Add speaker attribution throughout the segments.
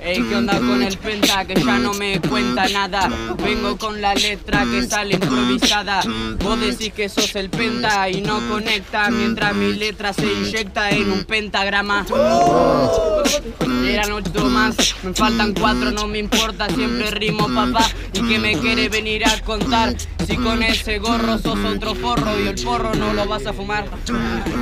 Speaker 1: Ey, ¿qué onda con el penta? Que ya no me cuenta nada. Vengo con la letra que sale improvisada. Vos decís que sos el penta y no conecta. Mientras mi letra se inyecta en un pentagrama. Eran ocho más, me faltan cuatro, no me importa, siempre rimo papá. ¿Y que me quiere venir a contar? Si con ese gorro sos otro forro y el porro no lo vas a fumar.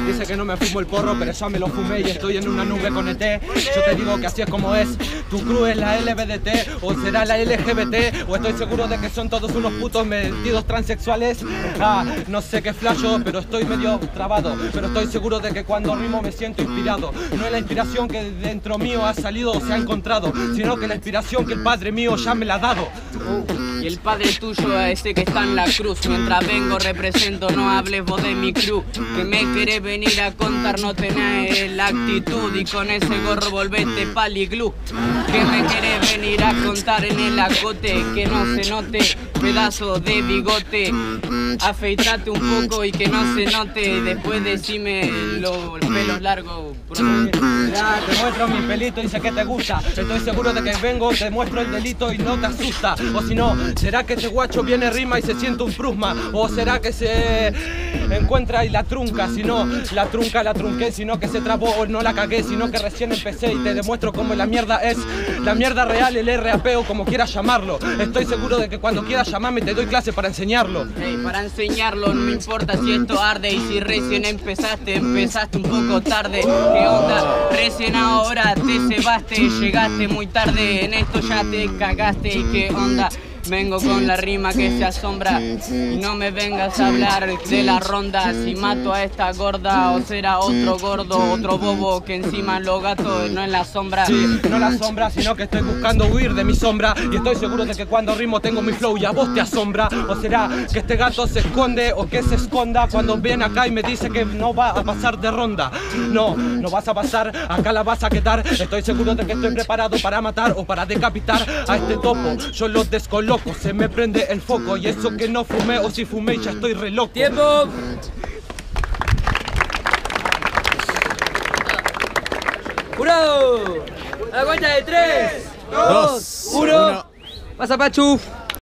Speaker 2: Dice que no me fumo el porro, pero ya me lo fumé y estoy en una nube con ET. Yo te digo que así es como es. Tu crew es la LBDT o será la LGBT o estoy seguro de que son todos unos putos metidos transexuales. Ah, no sé qué flasho, pero estoy medio trabado. Pero estoy seguro de que cuando rimo me siento inspirado. No es la inspiración que dentro mío ha salido o se ha encontrado, sino que la inspiración que el padre mío ya me la ha dado.
Speaker 1: Y el padre tuyo es ese que está la cruz. Mientras vengo represento, no hables vos de mi crew. Que me querés venir a contar, no tenés la actitud. Y con ese gorro volvete paliglu. Que me querés venir a contar en el acote. Que no se note pedazo de bigote. Afeitate un poco y que no se note. Después decime los pelos largos.
Speaker 2: Ya, te muestro mi pelito y dice que te gusta. Estoy seguro de que vengo, te muestro el delito y no te asusta. O si no, ¿será que este guacho viene rima y se siente un prusma? ¿O será que se encuentra y la trunca? Si no, la trunca la trunqué, sino que se trabó o no la cagué, sino que recién empecé y te demuestro cómo la mierda es la mierda real, el RAP o como quieras llamarlo. Estoy seguro de que cuando quieras llamarme te doy clase para enseñarlo.
Speaker 1: Ey, para enseñarlo, no importa si esto arde y si recién empezaste, empezaste un poco tarde. ¿Qué onda? Recién ahora te cebaste, llegaste muy tarde, en esto ya te cagaste y qué onda. Vengo con la rima que se asombra. Y no me vengas a hablar de la ronda Si mato a esta gorda o será otro gordo, otro bobo que encima lo gato no en la sombra.
Speaker 2: Sí, no la sombra, sino que estoy buscando huir de mi sombra. Y estoy seguro de que cuando rimo tengo mi flow y a vos te asombra. O será que este gato se esconde o que se esconda cuando viene acá y me dice que no va a pasar de ronda No, no vas a pasar, acá la vas a quedar. Estoy seguro de que estoy preparado para matar o para decapitar a este topo. Yo lo descoloco, se me prende el foco Y eso que no fumé o si fumé ya estoy re loco
Speaker 3: ¡Tiempo! ¡Jurado! A la cuenta de 3, 2, 1. Pasa Pachu.